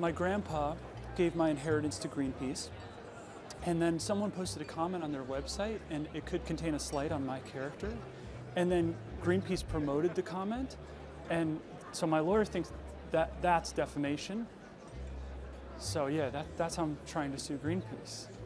my grandpa gave my inheritance to Greenpeace, and then someone posted a comment on their website, and it could contain a slight on my character. And then Greenpeace promoted the comment, and so my lawyer thinks that that's defamation. So yeah, that, that's how I'm trying to sue Greenpeace.